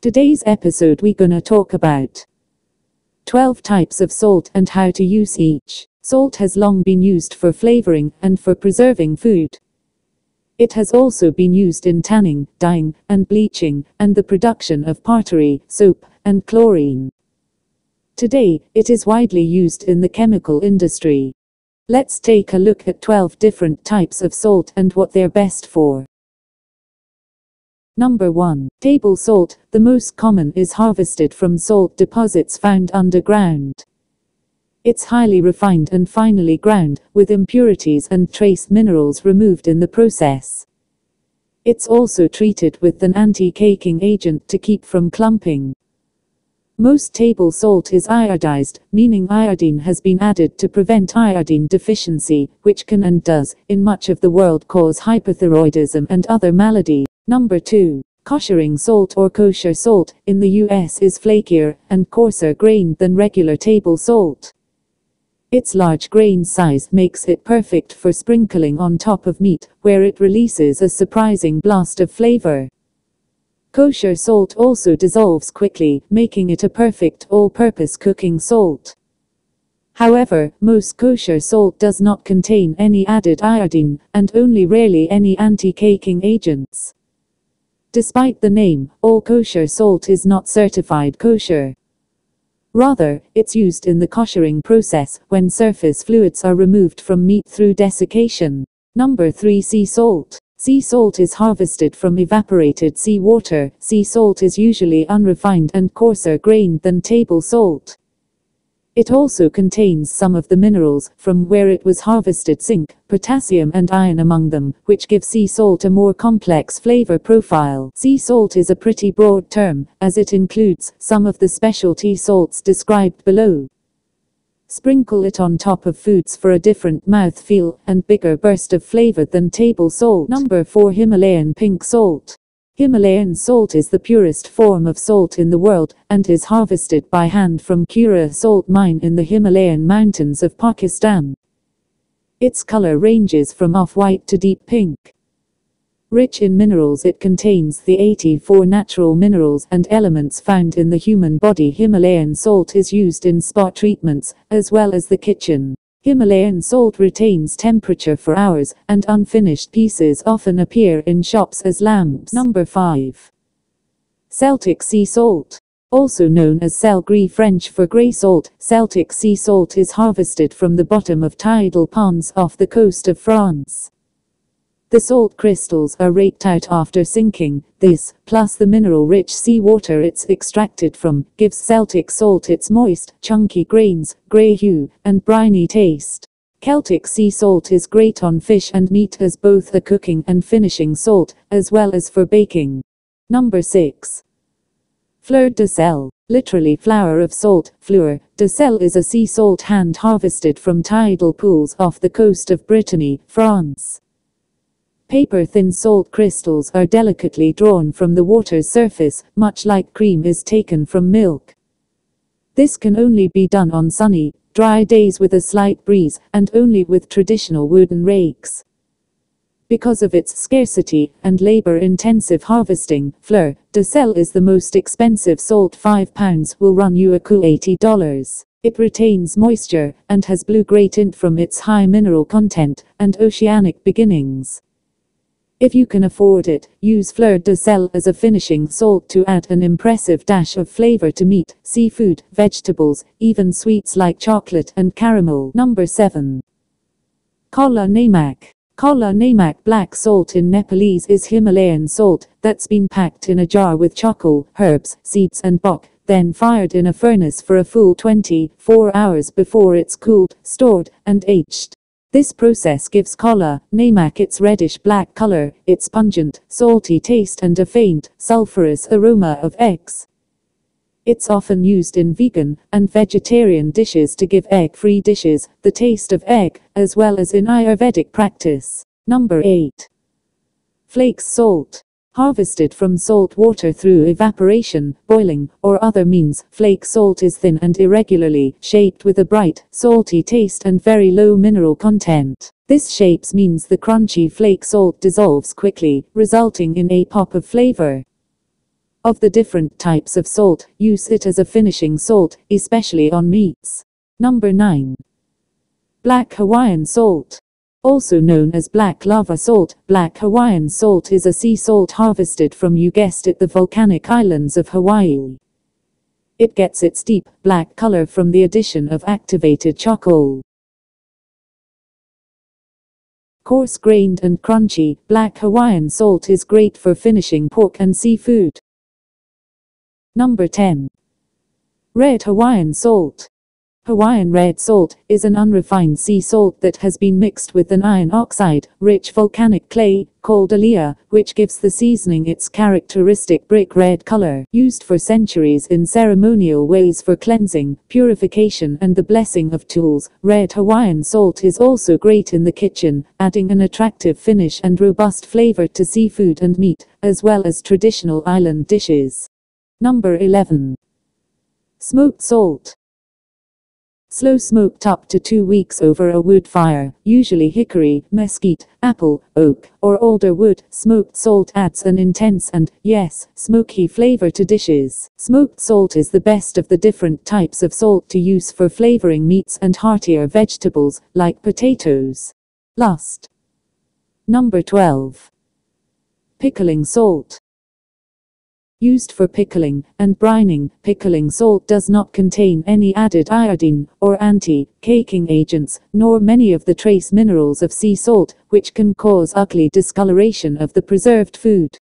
Today's episode we gonna talk about 12 types of salt and how to use each. Salt has long been used for flavoring and for preserving food. It has also been used in tanning, dyeing, and bleaching, and the production of pottery, soap, and chlorine. Today, it is widely used in the chemical industry. Let's take a look at 12 different types of salt and what they're best for. Number 1. Table salt. The most common is harvested from salt deposits found underground. It's highly refined and finely ground, with impurities and trace minerals removed in the process. It's also treated with an anti-caking agent to keep from clumping. Most table salt is iodized, meaning iodine has been added to prevent iodine deficiency, which can and does, in much of the world cause hypothyroidism and other maladies. Number 2. Koshering salt or kosher salt in the US is flakier and coarser grained than regular table salt. Its large grain size makes it perfect for sprinkling on top of meat, where it releases a surprising blast of flavor. Kosher salt also dissolves quickly, making it a perfect all-purpose cooking salt. However, most kosher salt does not contain any added iodine, and only rarely any anti-caking agents. Despite the name, all kosher salt is not certified kosher. Rather, it's used in the koshering process, when surface fluids are removed from meat through desiccation. Number 3 Sea salt. Sea salt is harvested from evaporated sea water. Sea salt is usually unrefined and coarser grained than table salt. It also contains some of the minerals from where it was harvested zinc, potassium and iron among them, which give sea salt a more complex flavor profile. Sea salt is a pretty broad term, as it includes some of the specialty salts described below. Sprinkle it on top of foods for a different mouth feel and bigger burst of flavor than table salt. Number 4 Himalayan pink salt. Himalayan salt is the purest form of salt in the world, and is harvested by hand from Khewra salt mine in the Himalayan mountains of Pakistan. Its color ranges from off-white to deep pink. Rich in minerals it contains the 84 natural minerals and elements found in the human body. Himalayan salt is used in spa treatments, as well as the kitchen. Himalayan salt retains temperature for hours, and unfinished pieces often appear in shops as lamps. Number 5. Celtic sea salt. Also known as sel gris French for grey salt, Celtic sea salt is harvested from the bottom of tidal ponds off the coast of France. The salt crystals are raked out after sinking. This, plus the mineral-rich seawater it's extracted from, gives Celtic salt its moist, chunky grains, grey hue, and briny taste. Celtic sea salt is great on fish and meat as both a cooking and finishing salt, as well as for baking. Number 6. Fleur de sel, literally flower of salt, fleur de sel is a sea salt hand harvested from tidal pools off the coast of Brittany, France. Paper-thin salt crystals are delicately drawn from the water's surface, much like cream is taken from milk. This can only be done on sunny, dry days with a slight breeze, and only with traditional wooden rakes. Because of its scarcity and labor-intensive harvesting, fleur de sel is the most expensive salt 5 pounds will run you a cool $80. It retains moisture, and has blue-gray tint from its high mineral content, and oceanic beginnings. If you can afford it, use fleur de sel as a finishing salt to add an impressive dash of flavor to meat, seafood, vegetables, even sweets like chocolate and caramel. Number 7. Kala Namak. Kala Namak black salt in Nepalese is Himalayan salt that's been packed in a jar with charcoal, herbs, seeds and bok, then fired in a furnace for a full 24 hours before it's cooled, stored, and aged. This process gives kala, namak its reddish-black color, its pungent, salty taste and a faint, sulfurous aroma of eggs. It's often used in vegan and vegetarian dishes to give egg-free dishes the taste of egg, as well as in Ayurvedic practice. Number 8. Flakes salt. Harvested from salt water through evaporation, boiling, or other means, flake salt is thin and irregularly shaped with a bright, salty taste and very low mineral content. This shapes means the crunchy flake salt dissolves quickly, resulting in a pop of flavor. Of the different types of salt, use it as a finishing salt, especially on meats. Number 9. Black Hawaiian salt. Also known as black lava salt, black Hawaiian salt is a sea salt harvested from you guessed it the volcanic islands of Hawaii. It gets its deep, black color from the addition of activated charcoal. Coarse-grained and crunchy, black Hawaiian salt is great for finishing pork and seafood. Number 10. Red Hawaiian salt. Hawaiian red salt is an unrefined sea salt that has been mixed with an iron oxide, rich volcanic clay, called alaea, which gives the seasoning its characteristic brick red color, used for centuries in ceremonial ways for cleansing, purification and the blessing of tools. Red Hawaiian salt is also great in the kitchen, adding an attractive finish and robust flavor to seafood and meat, as well as traditional island dishes. Number 11. Smoked salt. Slow smoked up to two weeks over a wood fire, usually hickory, mesquite, apple, oak, or alder wood. Smoked salt adds an intense and, yes, smoky flavor to dishes. Smoked salt is the best of the different types of salt to use for flavoring meats and heartier vegetables, like potatoes. Lust. Number 12. Pickling salt. Used for pickling and brining, pickling salt does not contain any added iodine or anti-caking agents, nor many of the trace minerals of sea salt, which can cause ugly discoloration of the preserved food.